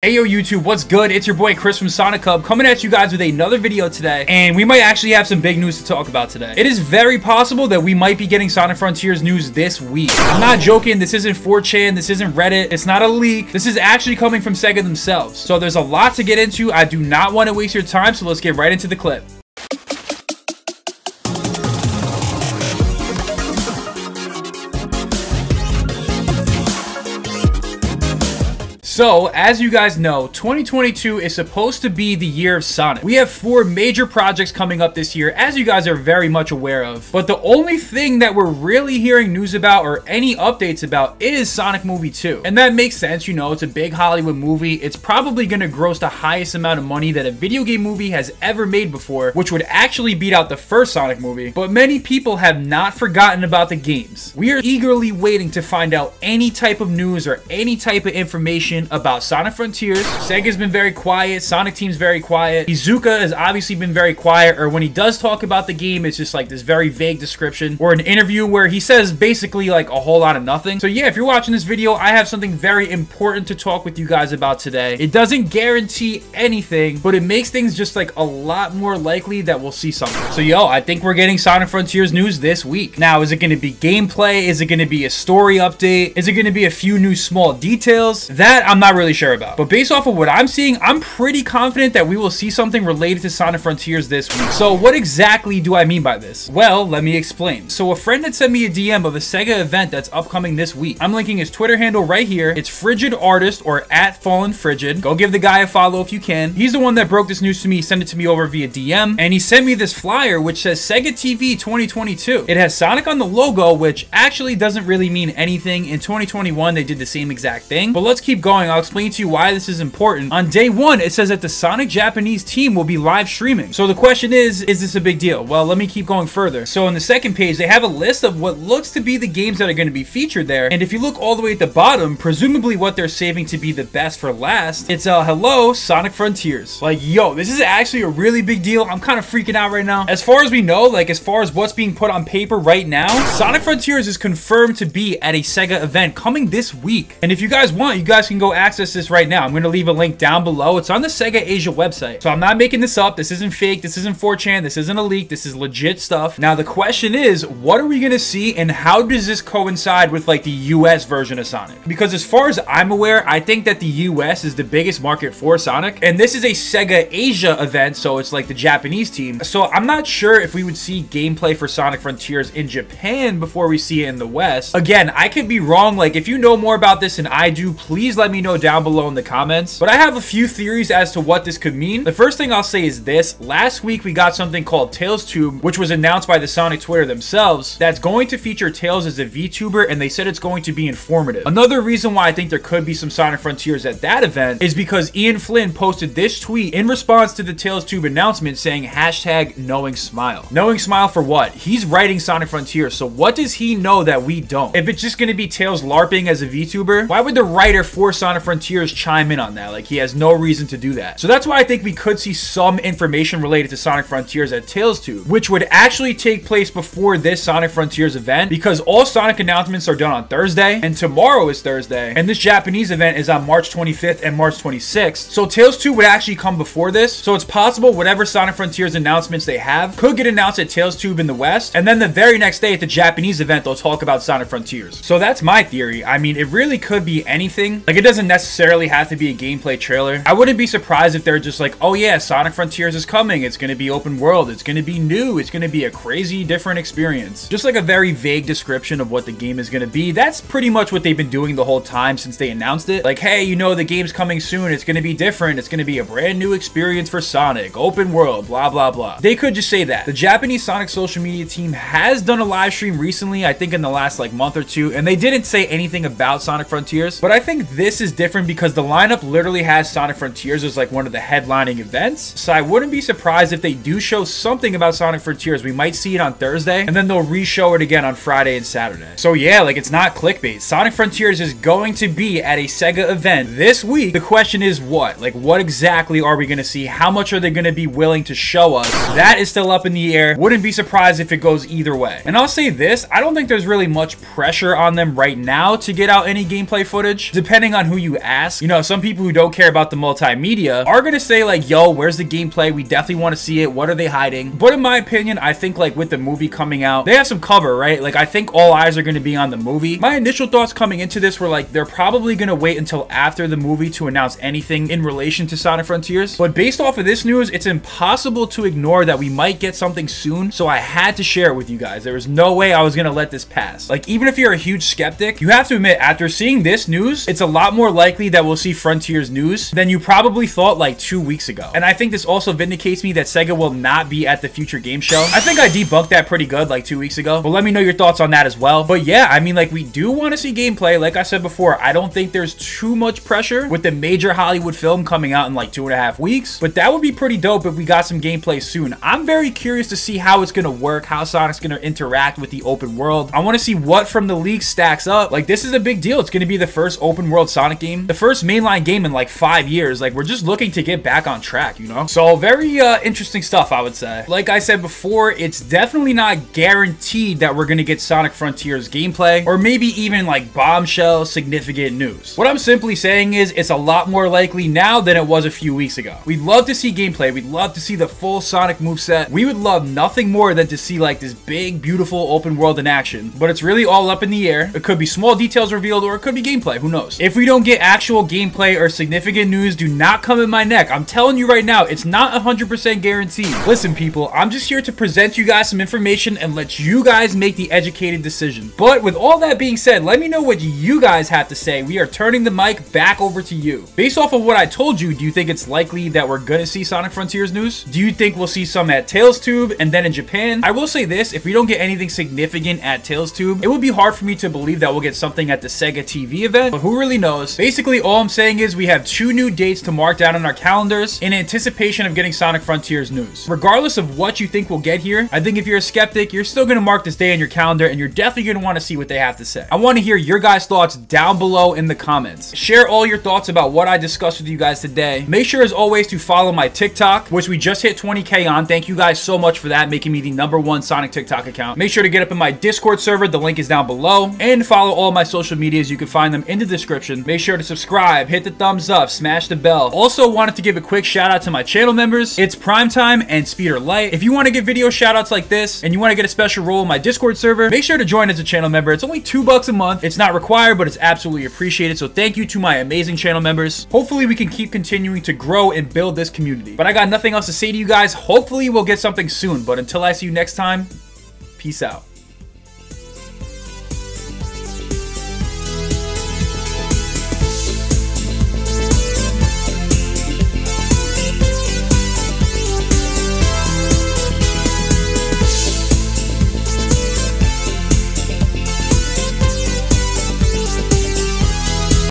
Hey yo YouTube, what's good? It's your boy Chris from Sonic Hub coming at you guys with another video today and we might actually have some big news to talk about today. It is very possible that we might be getting Sonic Frontiers news this week. I'm not joking, this isn't 4chan, this isn't Reddit, it's not a leak. This is actually coming from Sega themselves. So there's a lot to get into, I do not want to waste your time, so let's get right into the clip. So, as you guys know, 2022 is supposed to be the year of Sonic. We have four major projects coming up this year, as you guys are very much aware of. But the only thing that we're really hearing news about or any updates about is Sonic Movie 2. And that makes sense, you know, it's a big Hollywood movie. It's probably going to gross the highest amount of money that a video game movie has ever made before, which would actually beat out the first Sonic movie. But many people have not forgotten about the games. We are eagerly waiting to find out any type of news or any type of information about Sonic Frontiers. Sega's been very quiet. Sonic Team's very quiet. Iizuka has obviously been very quiet, or when he does talk about the game, it's just like this very vague description or an interview where he says basically like a whole lot of nothing. So yeah, if you're watching this video, I have something very important to talk with you guys about today. It doesn't guarantee anything, but it makes things just like a lot more likely that we'll see something. So yo, I think we're getting Sonic Frontiers news this week. Now, is it going to be gameplay? Is it going to be a story update? Is it going to be a few new small details? That I'm not really sure about. But based off of what I'm seeing, I'm pretty confident that we will see something related to Sonic Frontiers this week. So what exactly do I mean by this? Well, let me explain. So a friend had sent me a DM of a Sega event that's upcoming this week. I'm linking his Twitter handle right here. It's Frigid Artist or at Fallen Frigid. Go give the guy a follow if you can. He's the one that broke this news to me, sent it to me over via DM, and he sent me this flyer which says Sega TV 2022. It has Sonic on the logo, which actually doesn't really mean anything. In 2021, they did the same exact thing. But let's keep going. I'll explain to you why this is important. On day one, it says that the Sonic Japanese team will be live streaming. So the question is, is this a big deal? Well, let me keep going further. So on the second page, they have a list of what looks to be the games that are going to be featured there. And if you look all the way at the bottom, presumably what they're saving to be the best for last, it's uh, hello, Sonic Frontiers. Like, yo, this is actually a really big deal. I'm kind of freaking out right now. As far as we know, like as far as what's being put on paper right now, Sonic Frontiers is confirmed to be at a Sega event coming this week. And if you guys want, you guys can go access this right now. I'm going to leave a link down below. It's on the Sega Asia website. So I'm not making this up. This isn't fake. This isn't 4chan. This isn't a leak. This is legit stuff. Now, the question is, what are we going to see and how does this coincide with like the US version of Sonic? Because as far as I'm aware, I think that the US is the biggest market for Sonic. And this is a Sega Asia event, so it's like the Japanese team. So I'm not sure if we would see gameplay for Sonic Frontiers in Japan before we see it in the West. Again, I could be wrong. Like, if you know more about this than I do, please let me know down below in the comments. But I have a few theories as to what this could mean. The first thing I'll say is this. Last week, we got something called Tails Tube, which was announced by the Sonic Twitter themselves, that's going to feature Tails as a VTuber, and they said it's going to be informative. Another reason why I think there could be some Sonic Frontiers at that event is because Ian Flynn posted this tweet in response to the Tails Tube announcement saying hashtag knowing smile. Knowing smile for what? He's writing Sonic Frontiers, so what does he know that we don't? If it's just going to be Tails LARPing as a VTuber, why would the writer for Sonic Frontiers chime in on that? Like, he has no reason to do that. So that's why I think we could see some information related to Sonic Frontiers at Tails Tube, which would actually take place before this Sonic Frontiers event, because all Sonic announcements are done on Thursday, and tomorrow is Thursday, and this Japanese event is on March 25th and March 26th. So Tails Tube would actually come before this, so it's possible whatever Sonic Frontiers announcements they have could get announced at Tails Tube in the West, and then the very next day at the Japanese event, they'll talk about Sonic Frontiers. So that's my theory. I mean, it really could be anything. Like, it doesn't necessarily have to be a gameplay trailer. I wouldn't be surprised if they're just like, oh yeah, Sonic Frontiers is coming. It's going to be open world. It's going to be new. It's going to be a crazy different experience. Just like a very vague description of what the game is going to be. That's pretty much what they've been doing the whole time since they announced it. Like, hey, you know, the game's coming soon. It's going to be different. It's going to be a brand new experience for Sonic. Open world, blah, blah, blah. They could just say that. The Japanese Sonic social media team has done a live stream recently, I think in the last like month or two, and they didn't say anything about Sonic Frontiers. But I think this is different because the lineup literally has Sonic Frontiers as like one of the headlining events. So I wouldn't be surprised if they do show something about Sonic Frontiers. We might see it on Thursday, and then they'll re-show it again on Friday and Saturday. So yeah, like it's not clickbait. Sonic Frontiers is going to be at a Sega event this week. The question is what? Like what exactly are we going to see? How much are they going to be willing to show us? That is still up in the air. Wouldn't be surprised if it goes either way. And I'll say this, I don't think there's really much pressure on them right now to get out any gameplay footage. Depending on who you ask, you know, some people who don't care about the multimedia are gonna say like, yo, where's the gameplay? We definitely want to see it. What are they hiding? But in my opinion, I think like with the movie coming out, they have some cover, right? Like I think all eyes are gonna be on the movie. My initial thoughts coming into this were like, they're probably gonna wait until after the movie to announce anything in relation to Sonic Frontiers. But based off of this news, it's impossible to ignore that we might get something soon. So I had to share it with you guys. There was no way I was gonna let this pass. Like even if you're a huge skeptic, you have to admit after seeing this news, it's a lot more likely that we'll see Frontiers news than you probably thought like two weeks ago. And I think this also vindicates me that Sega will not be at the future game show. I think I debunked that pretty good like two weeks ago, but let me know your thoughts on that as well. But yeah, I mean like we do want to see gameplay. Like I said before, I don't think there's too much pressure with the major Hollywood film coming out in like two and a half weeks, but that would be pretty dope if we got some gameplay soon. I'm very curious to see how it's going to work, how Sonic's going to interact with the open world. I want to see what from the league stacks up. Like this is a big deal. It's going to be the first open world Sonic game, the first mainline game in like five years. Like we're just looking to get back on track, you know? So very uh, interesting stuff, I would say. Like I said before, it's definitely not guaranteed that we're going to get Sonic Frontiers gameplay or maybe even like bombshell significant news. What I'm simply saying is it's a lot more likely now than it was a few weeks ago. We'd love to see gameplay. We'd love to see the full Sonic moveset. We would love nothing more than to see like this big, beautiful open world in action. But it's really all up in the air. It could be small details revealed or it could be gameplay. Who knows? If we don't get actual gameplay or significant news, do not come in my neck. I'm telling you right now, it's not 100% guaranteed. Listen, people, I'm just here to present you guys some information and let you guys make the educated decision. But with all that being said, let me know what you guys have to say. We are turning the mic back over to you. Based off of what I told you, do you think it's likely that we're gonna see Sonic Frontiers news? Do you think we'll see some at Tails Tube and then in Japan? I will say this, if we don't get anything significant at Tails Tube, it would be hard for me to believe that we'll get something at the Sega TV event, but who really knows? Basically, all I'm saying is we have two new dates to mark down on our calendars in anticipation of getting Sonic Frontiers news. Regardless of what you think we'll get here, I think if you're a skeptic, you're still gonna mark this day on your calendar and you're definitely gonna wanna see what they have to say. I wanna hear your guys' thoughts down below in the comments. Share all your thoughts about what I discussed with you guys today. Make sure as always to follow my TikTok, which we just hit 20k on. Thank you guys so much for that, making me the number one Sonic TikTok account. Make sure to get up in my Discord server. The link is down below. And follow all my social medias. You can find them in the description. Make sure to subscribe, hit the thumbs up, smash the bell. Also wanted to give a quick shout out to my channel members. It's Primetime and Speeder Light. If you want to get video shout outs like this and you want to get a special role in my Discord server, make sure to join as a channel member. It's only two bucks a month. It's not required, but it's absolutely appreciated. So thank you to my amazing channel members. Hopefully we can keep continuing to grow and build this community. But I got nothing else to say to you guys. Hopefully we'll get something soon. But until I see you next time, peace out.